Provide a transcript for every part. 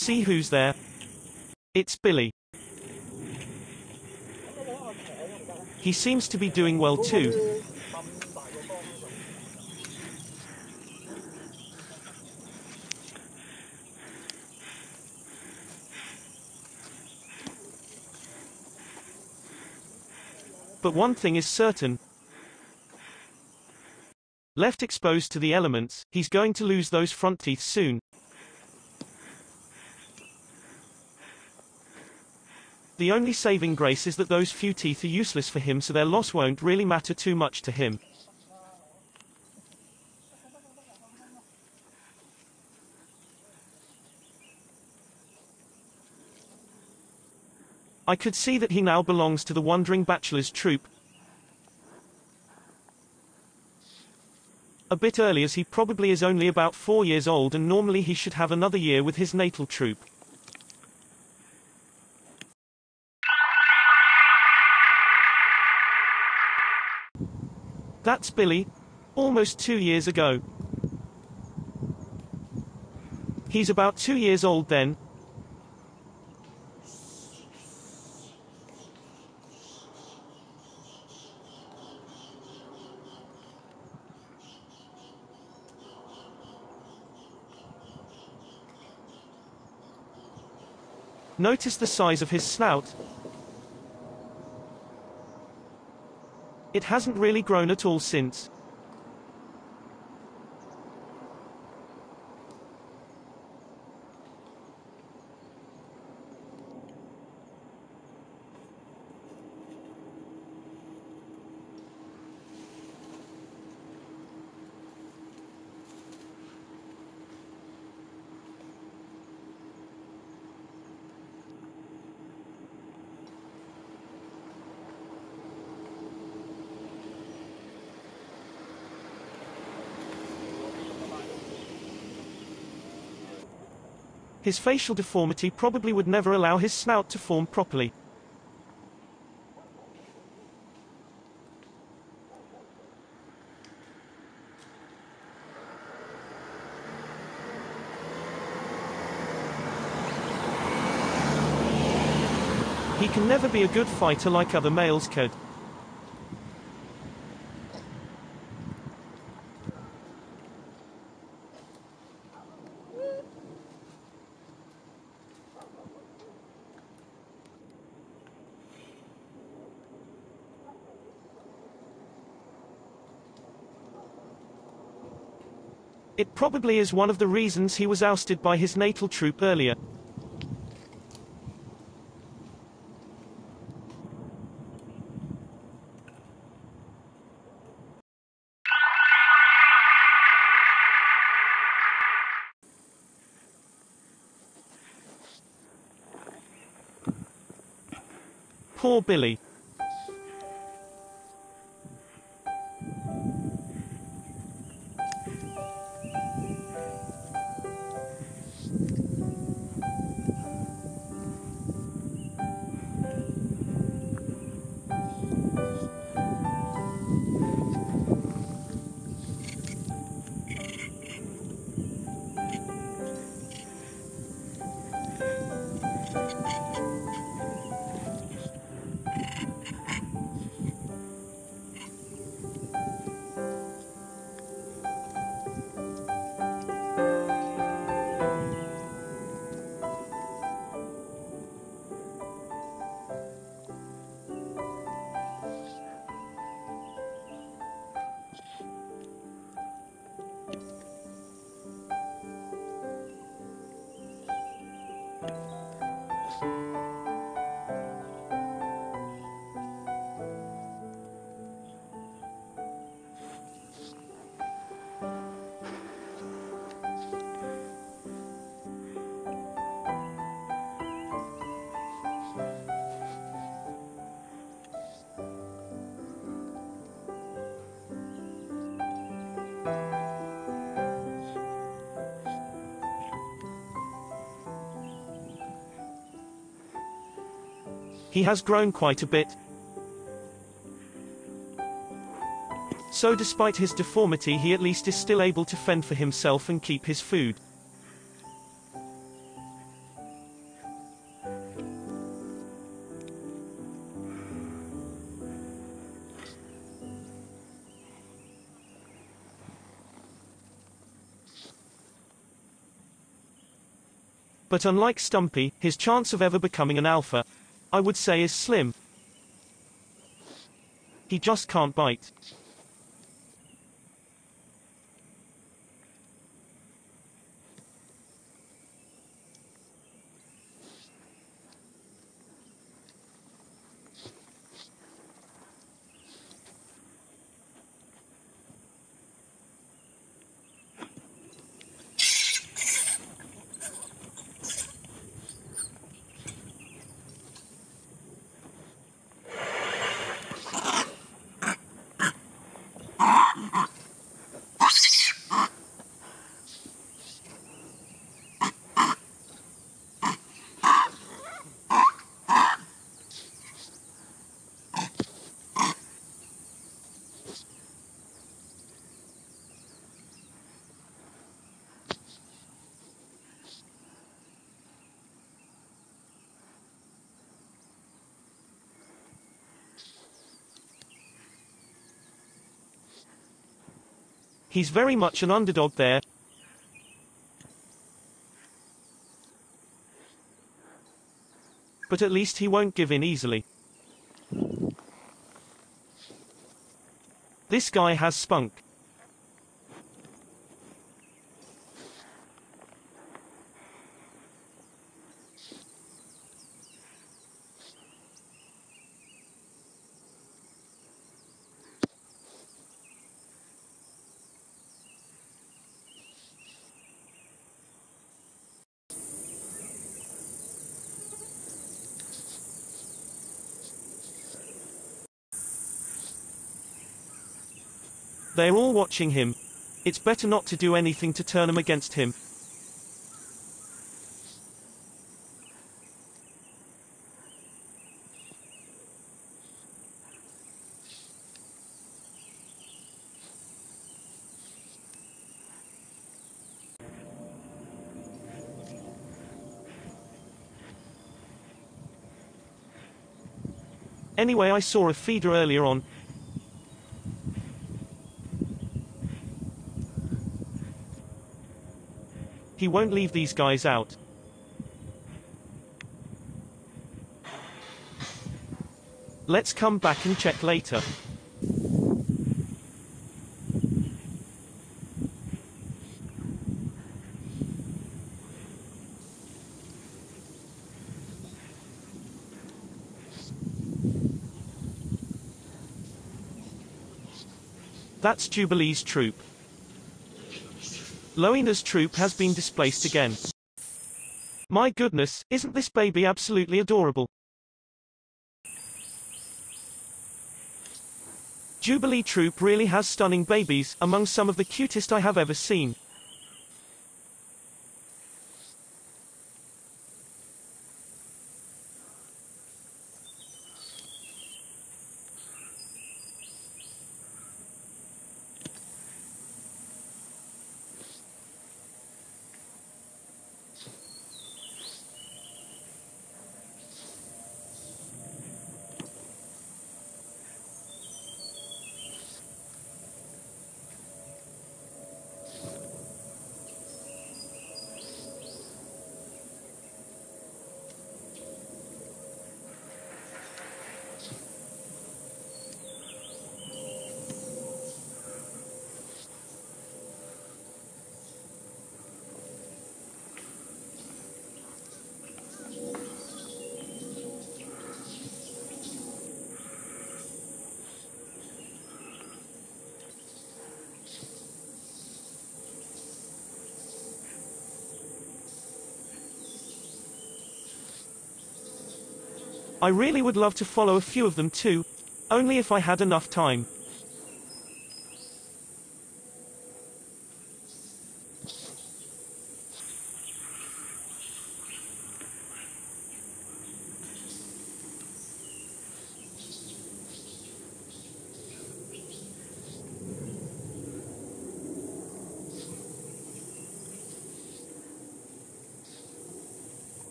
See who's there. It's Billy. He seems to be doing well too. But one thing is certain. Left exposed to the elements, he's going to lose those front teeth soon. The only saving grace is that those few teeth are useless for him so their loss won't really matter too much to him. I could see that he now belongs to the Wandering Bachelors troupe. A bit early as he probably is only about four years old and normally he should have another year with his natal troupe. That's Billy. Almost two years ago. He's about two years old then. Notice the size of his snout. It hasn't really grown at all since. His facial deformity probably would never allow his snout to form properly. He can never be a good fighter like other males could. It probably is one of the reasons he was ousted by his natal troop earlier. Poor Billy. He has grown quite a bit. So despite his deformity he at least is still able to fend for himself and keep his food. But unlike Stumpy, his chance of ever becoming an alpha, I would say is slim. He just can't bite. He's very much an underdog there. But at least he won't give in easily. This guy has spunk. They're all watching him. It's better not to do anything to turn them against him. Anyway I saw a feeder earlier on, He won't leave these guys out. Let's come back and check later. That's Jubilee's troop. Loina's troop has been displaced again. My goodness, isn't this baby absolutely adorable? Jubilee Troop really has stunning babies, among some of the cutest I have ever seen. I really would love to follow a few of them too, only if I had enough time.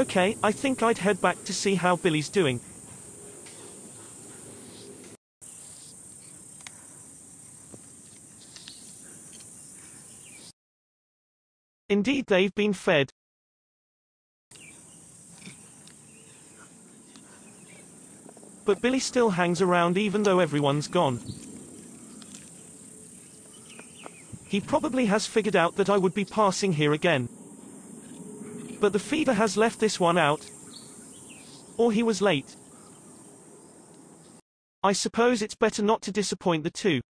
Okay, I think I'd head back to see how Billy's doing. Indeed they've been fed. But Billy still hangs around even though everyone's gone. He probably has figured out that I would be passing here again. But the feeder has left this one out. Or he was late. I suppose it's better not to disappoint the two.